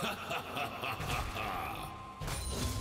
Ha ha ha ha ha!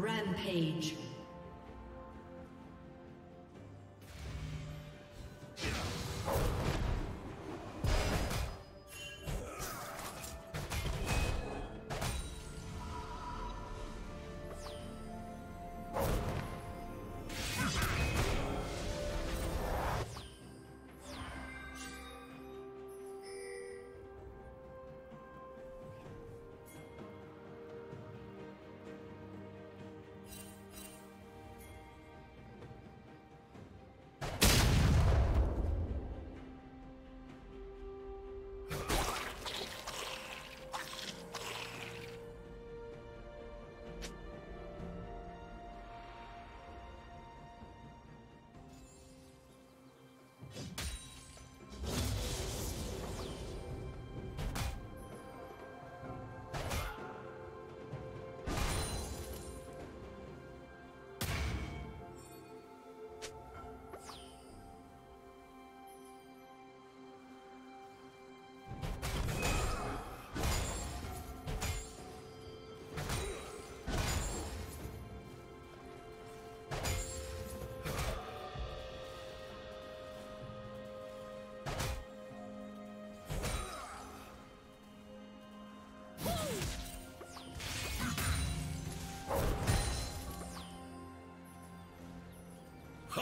Rampage.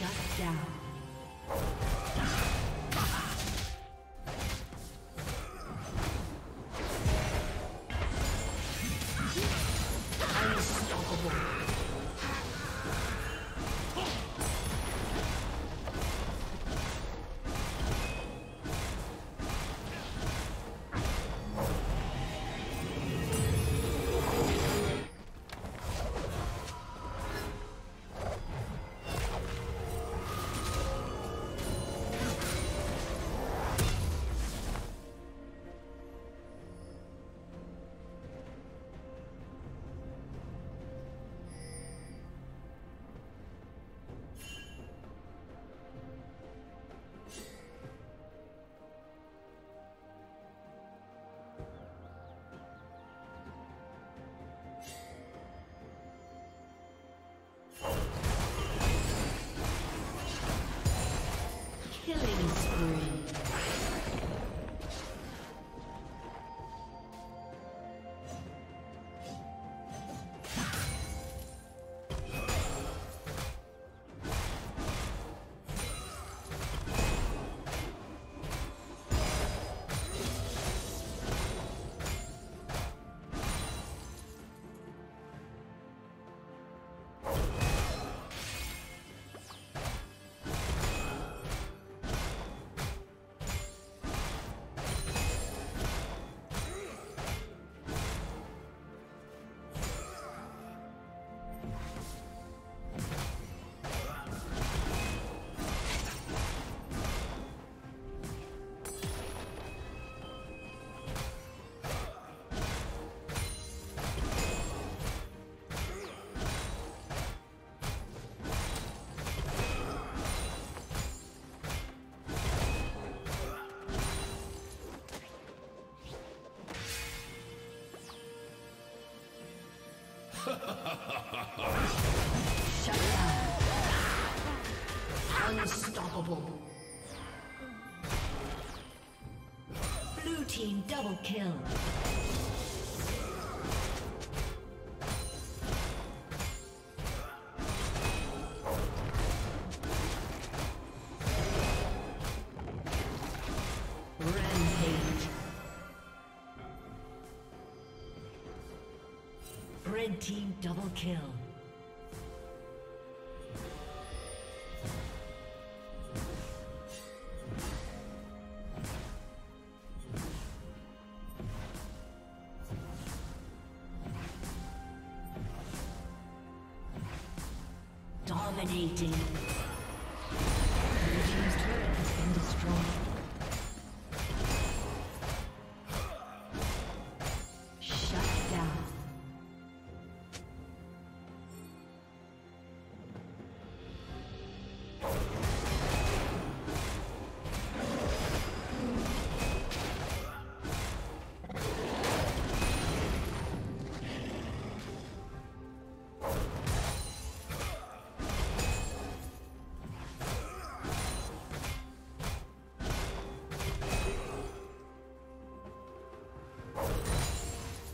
Shut down. Shut down. Unstoppable. Blue team double kill. Red team double kill. Dominating.